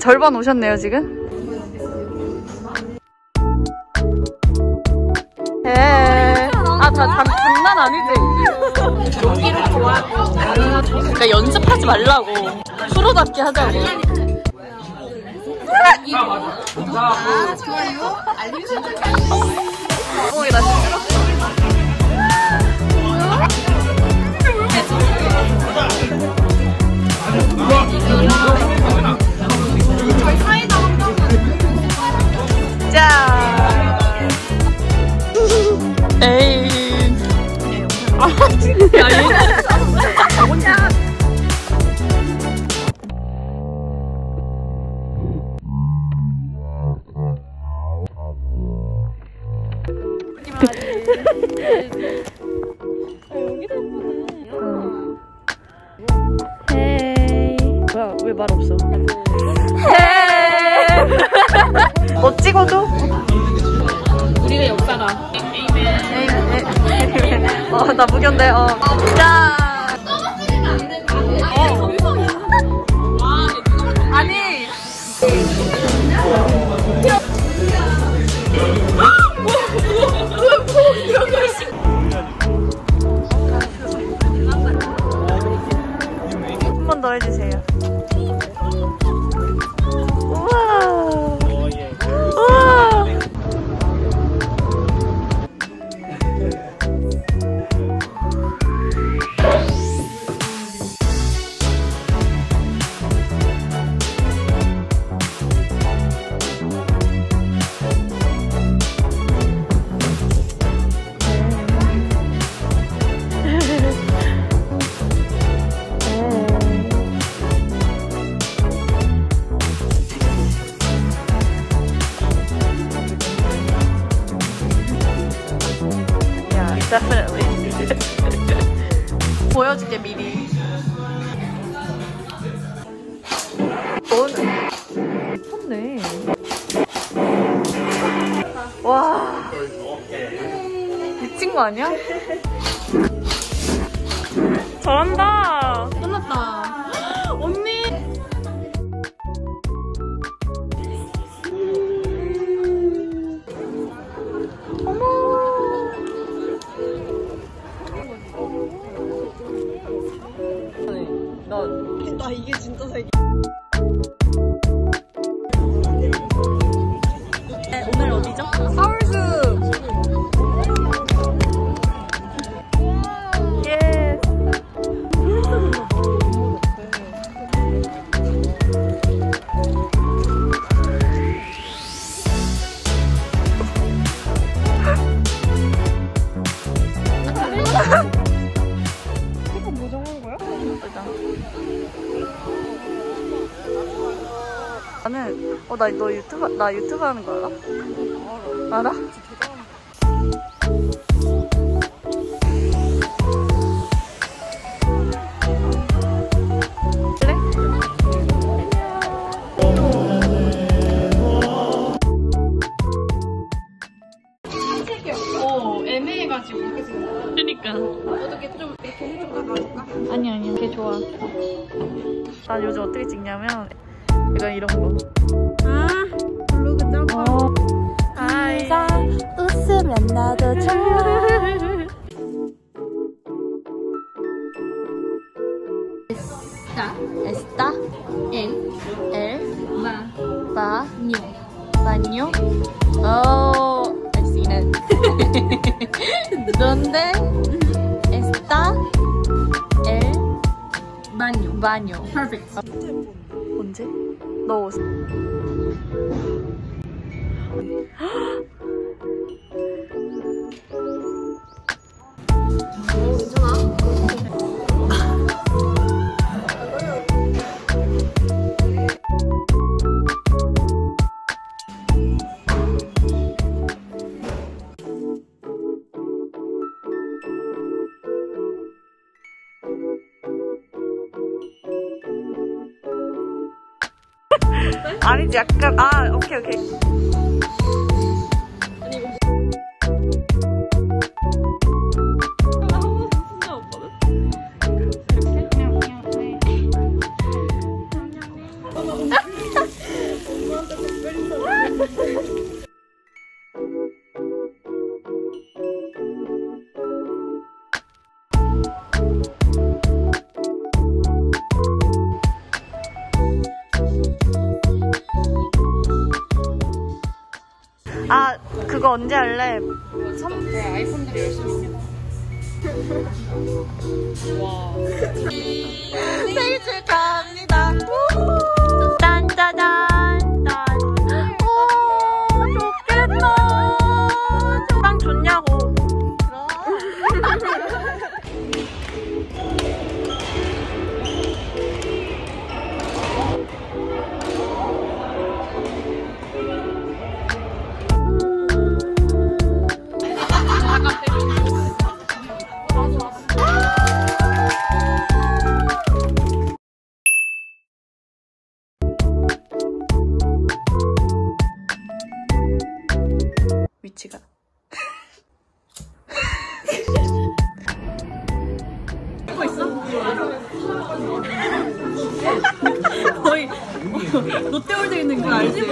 절반 오셨네요, 지금? 에 아, 장난 아니지? 여기를 좋아하고 그러니까 연습하지 말라고. 프로답게 하자고. 아 좋아요 알림 설정 왜 말 없어? 헤이. 뭐 찍어줘? 우리의 역사가 어, 나 무견대, 어. 자. 아니. Definitely. 보여줄게 미리. 너는 미쳤네. 와. 미친 거 아니야? 잘한다. 끝났다 언니 이거 뭐 정한 거야? 나는 어나너 유튜브 나 유튜브 하는 거 알아? 알아? 걔 좋아. 난 요즘 어떻게 찍냐면 약간 이런 거. 아 블로그 점퍼 어. 하이. 웃으면 나도 좋아. 자 Está 엔? el 마? baño 뇨? baño Oh, I've seen it ¿Dónde baño? 퍼펙트 언제? 너 아니지 약간 아 오케이 오케이 그거 언제 할래? 제 아이폰들이 열심히 합 위치가. 거의 롯데월드 있는 거 알지?